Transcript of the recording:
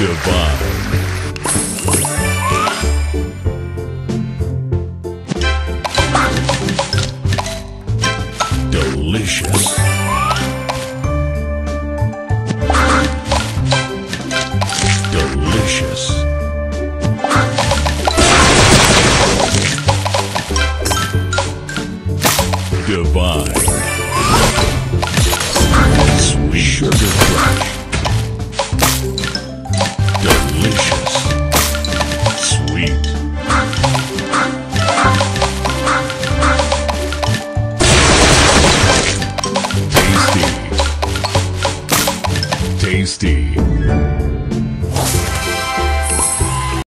Divine. delicious. Delicious. Divine. Sweet. Tasty.